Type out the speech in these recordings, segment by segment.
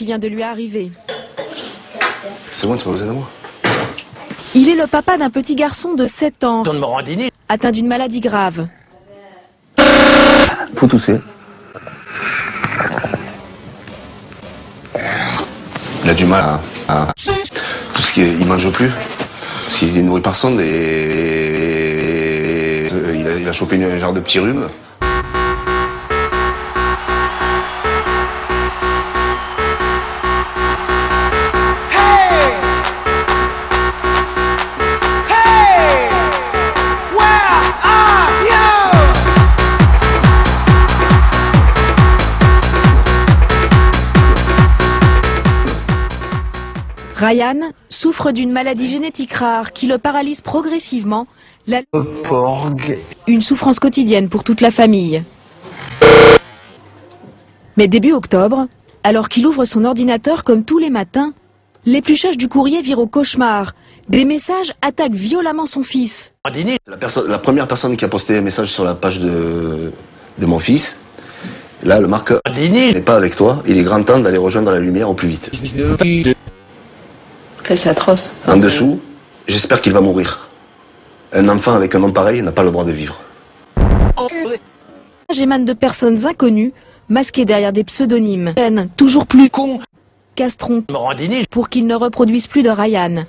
vient de lui arriver. C'est bon, tu pas besoin de moi. Il est le papa d'un petit garçon de 7 ans, de Morandini. atteint d'une maladie grave. Faut tousser. Il a du mal à. à- tout ce qui est. Il mange plus. Parce qu'il est nourri par sonde et. et- et- il, a, il a chopé une- un genre de petit rhume. Ryan souffre d'une maladie génétique rare qui le paralyse progressivement, la- une souffrance quotidienne pour toute la famille. Mais début octobre, alors qu'il ouvre son ordinateur comme tous les matins, l'épluchage du courrier vire au cauchemar. Des messages attaquent violemment son fils. La, perso- la première personne qui a posté un message sur la page de, de mon fils, là, le marque Morandini. n'est pas avec toi. Il est grand temps d'aller rejoindre la lumière au plus vite. C'est atroce. En dessous, j'espère qu'il va mourir. Un enfant avec un nom pareil n'a pas le droit de vivre. émane de personnes inconnues, masquées derrière des pseudonymes. Haine toujours plus Con. Castron Morandini. pour qu'il ne reproduise plus de Ryan.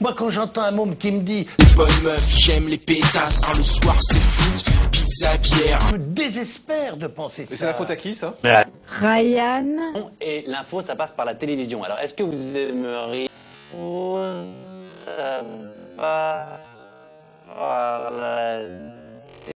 Moi, quand j'entends un môme qui me dit Bonne meuf, j'aime les pétasses. Hein, le soir c'est foot, pizza, bière. Je me désespère de penser ça. Et c'est la faute à qui, ça? Ryan Et l'info, ça passe par la télévision. Alors, est-ce que vous aimeriez... Ça passe par la